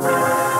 Thank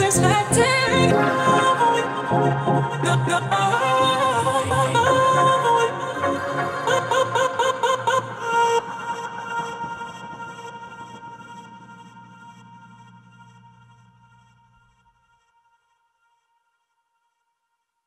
expecting. No, no,